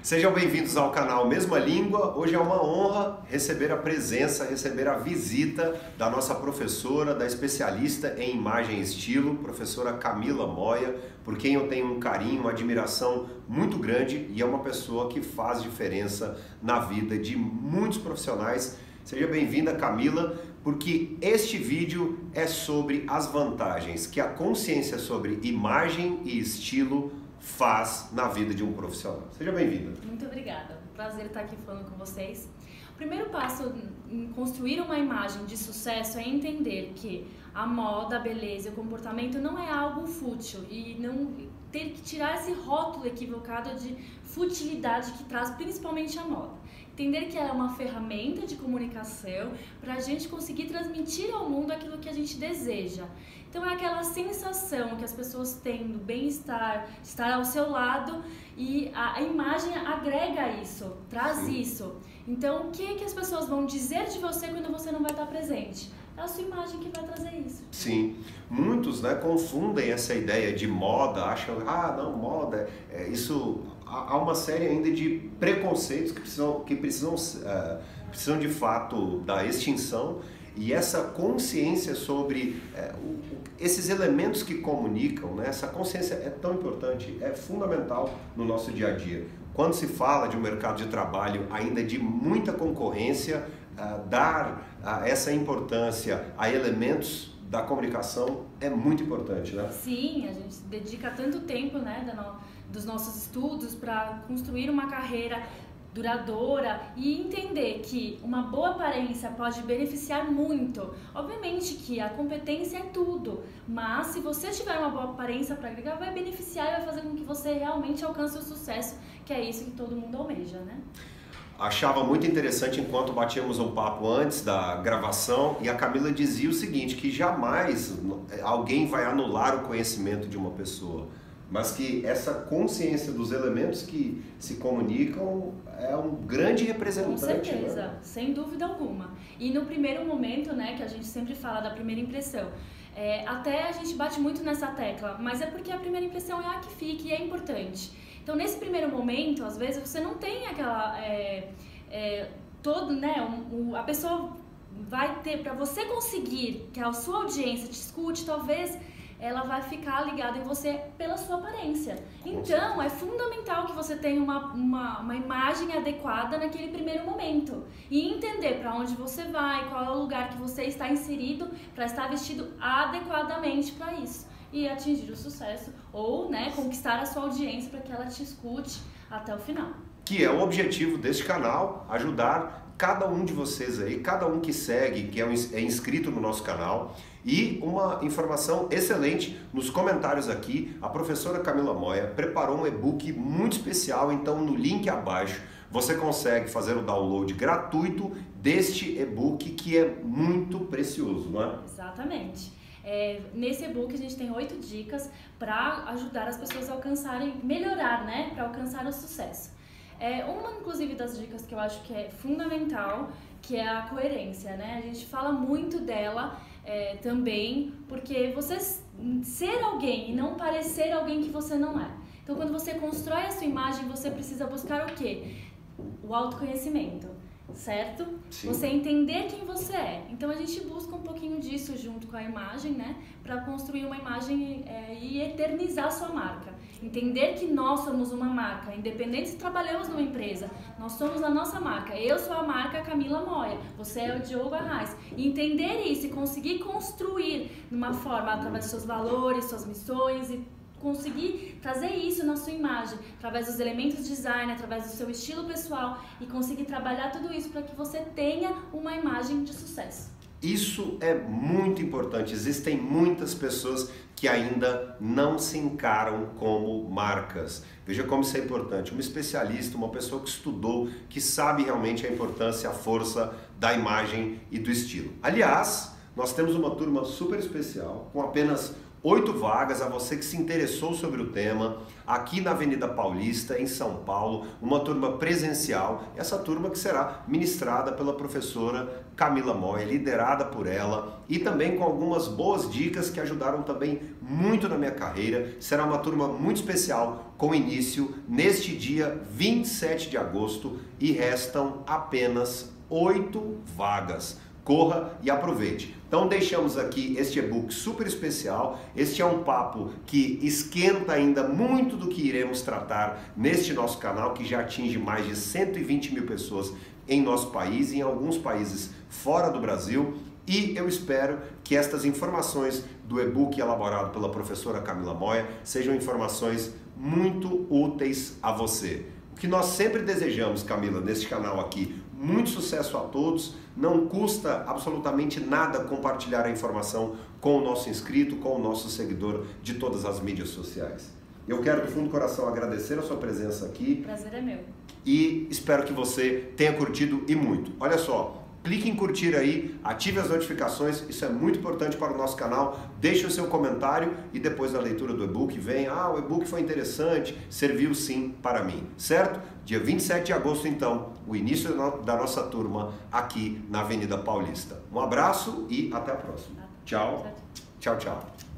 Sejam bem-vindos ao canal Mesma Língua. Hoje é uma honra receber a presença, receber a visita da nossa professora, da especialista em imagem e estilo, professora Camila Moya, por quem eu tenho um carinho, uma admiração muito grande e é uma pessoa que faz diferença na vida de muitos profissionais. Seja bem-vinda, Camila, porque este vídeo é sobre as vantagens que a consciência sobre imagem e estilo faz na vida de um profissional. Seja bem-vinda. Muito obrigada. Prazer estar aqui falando com vocês. O primeiro passo em construir uma imagem de sucesso é entender que a moda, a beleza e o comportamento não é algo fútil e não ter que tirar esse rótulo equivocado de futilidade que traz principalmente a moda. Entender que ela é uma ferramenta de comunicação para a gente conseguir transmitir ao mundo aquilo que a gente deseja. Então é aquela sensação que as pessoas têm do bem-estar, estar ao seu lado e a, a imagem agrega isso, traz Sim. isso. Então o que, que as pessoas vão dizer de você quando você não vai estar presente? É a sua imagem que vai trazer isso. Sim, muitos né, confundem essa ideia de moda, acham, ah, não, moda, é, isso há uma série ainda de preconceitos que precisam, que precisam, uh, precisam de fato da extinção e essa consciência sobre é, o, esses elementos que comunicam, né, essa consciência é tão importante, é fundamental no nosso dia a dia. Quando se fala de um mercado de trabalho ainda de muita concorrência, uh, dar uh, essa importância a elementos da comunicação é muito importante, né? Sim, a gente dedica tanto tempo, né, dos nossos estudos para construir uma carreira duradoura e entender que uma boa aparência pode beneficiar muito. Obviamente que a competência é tudo, mas se você tiver uma boa aparência para agregar, vai beneficiar e vai fazer com que você realmente alcance o sucesso, que é isso que todo mundo almeja, né? Achava muito interessante enquanto batíamos um papo antes da gravação e a Camila dizia o seguinte, que jamais alguém vai anular o conhecimento de uma pessoa mas que essa consciência dos elementos que se comunicam é um grande representante. Com né? certeza, né? sem dúvida alguma. E no primeiro momento, né, que a gente sempre fala da primeira impressão, é, até a gente bate muito nessa tecla, mas é porque a primeira impressão é a que fica e é importante. Então, nesse primeiro momento, às vezes você não tem aquela é, é, todo, né, um, um, a pessoa vai ter para você conseguir que a sua audiência te escute, talvez ela vai ficar ligada em você pela sua aparência. Então, é fundamental que você tenha uma, uma, uma imagem adequada naquele primeiro momento e entender para onde você vai, qual é o lugar que você está inserido para estar vestido adequadamente para isso e atingir o sucesso ou né, conquistar a sua audiência para que ela te escute até o final. Que é o objetivo deste canal, ajudar cada um de vocês aí, cada um que segue, que é, é inscrito no nosso canal. E uma informação excelente nos comentários aqui, a professora Camila Moya preparou um e-book muito especial, então no link abaixo você consegue fazer o download gratuito deste e-book que é muito precioso, não é? Exatamente. É, nesse e-book a gente tem oito dicas para ajudar as pessoas a alcançarem, melhorar, né, para alcançar o sucesso. É, uma, inclusive, das dicas que eu acho que é fundamental, que é a coerência, né? A gente fala muito dela é, também, porque você ser alguém e não parecer alguém que você não é. Então, quando você constrói a sua imagem, você precisa buscar o quê? O autoconhecimento certo? Sim. Você entender quem você é. Então a gente busca um pouquinho disso junto com a imagem, né? Para construir uma imagem é, e eternizar a sua marca. Entender que nós somos uma marca, independente se trabalhamos numa empresa, nós somos a nossa marca. Eu sou a marca Camila Moya, você é o Diogo Arraes. E entender isso e conseguir construir de uma forma através dos seus valores, suas missões e conseguir trazer isso na sua imagem, através dos elementos design, através do seu estilo pessoal e conseguir trabalhar tudo isso para que você tenha uma imagem de sucesso. Isso é muito importante. Existem muitas pessoas que ainda não se encaram como marcas. Veja como isso é importante. Um especialista, uma pessoa que estudou, que sabe realmente a importância, a força da imagem e do estilo. Aliás, nós temos uma turma super especial, com apenas oito vagas a você que se interessou sobre o tema, aqui na Avenida Paulista, em São Paulo, uma turma presencial, essa turma que será ministrada pela professora Camila Moya, liderada por ela, e também com algumas boas dicas que ajudaram também muito na minha carreira. Será uma turma muito especial, com início neste dia 27 de agosto, e restam apenas oito vagas corra e aproveite. Então deixamos aqui este e-book super especial. Este é um papo que esquenta ainda muito do que iremos tratar neste nosso canal, que já atinge mais de 120 mil pessoas em nosso país e em alguns países fora do Brasil. E eu espero que estas informações do e-book elaborado pela professora Camila Moya sejam informações muito úteis a você. O que nós sempre desejamos, Camila, neste canal aqui, muito sucesso a todos. Não custa absolutamente nada compartilhar a informação com o nosso inscrito, com o nosso seguidor de todas as mídias sociais. Eu quero do fundo do coração agradecer a sua presença aqui. Prazer é meu. E espero que você tenha curtido e muito. Olha só, clique em curtir aí, ative as notificações, isso é muito importante para o nosso canal. Deixe o seu comentário e depois da leitura do e-book vem, ah, o e-book foi interessante, serviu sim para mim, certo? Dia 27 de agosto então, o início da nossa turma aqui na Avenida Paulista. Um abraço e até a próxima. Tchau. Tchau, tchau.